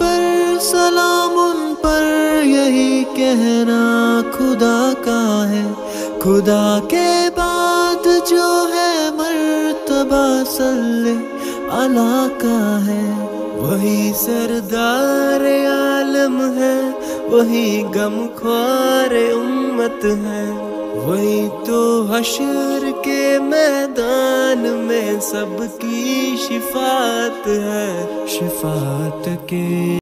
पर सलाम पर यही कहना खुदा का है खुदा के बाद जो है मर्तबा सल्ले अला का है वही सरदार आलम है, वही गम ख्वार उम्मत है। वही तो हशर के मैदान में सबकी शिफात है, शिफात के